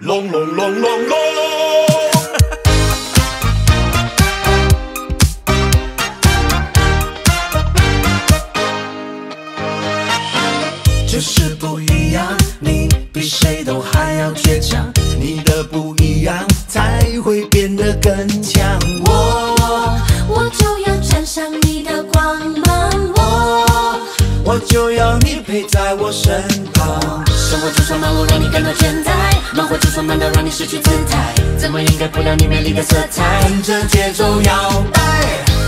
隆隆隆隆隆。就是不一样，你比谁都还要倔强，你的不一样才会变得更强。我我就要沾上你的光芒，我就要你陪在我身旁。生活就算忙碌让你感到倦怠，忙活就算慢到让你失去姿态，怎么掩盖不了你美丽的色彩？跟着节奏摇摆，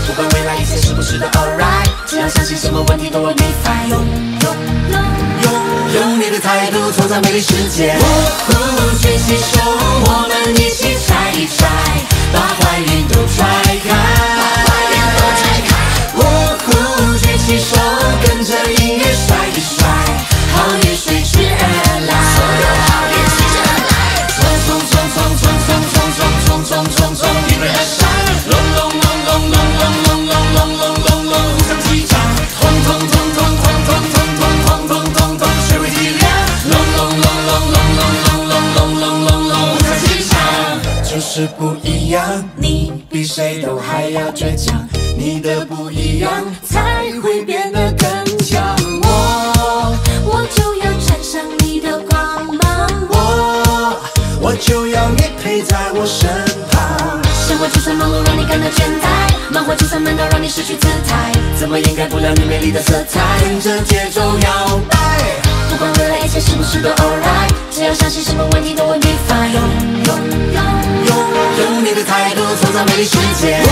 不管未来一切是不是都 alright，只要相信什么问题都会被 fight。用用用用用你的态度创造美丽世界。呼，举起手，我们一起甩一甩，把坏运都甩跟着音乐甩一甩，好运随之而来。所有好运随之而来。冲冲冲冲冲冲冲冲冲冲冲冲，迎面而上。隆隆隆隆隆隆隆隆隆隆隆隆，互相击掌。通通通通通通通通通通通通，学会体谅。隆隆隆隆隆隆隆隆隆隆隆，互相欣赏。就是不一样，你比谁都还要倔强，你的不一样才会变得就要你陪在我身旁。生活就算忙碌让你感到倦怠，忙活就算闷到让你失去姿态，怎么掩盖不了你美丽的色彩？跟着节奏摇摆，不管未来一切是不是都 alright，只要相信什么问题都会 be fine。用用用用用你的态度创造美丽世界。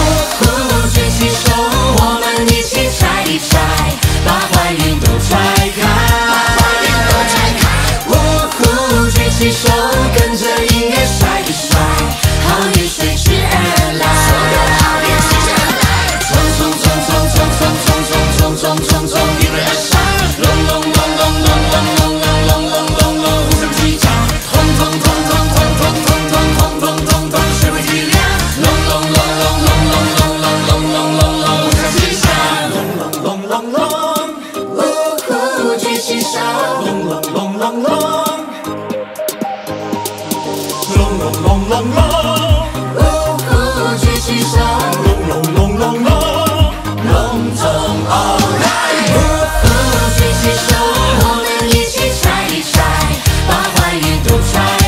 龙龙龙龙龙，龙龙龙龙龙，呜呼举起手，龙龙龙龙龙，龙腾 All 呜呼举起手，我们一起甩一甩，把坏运都甩。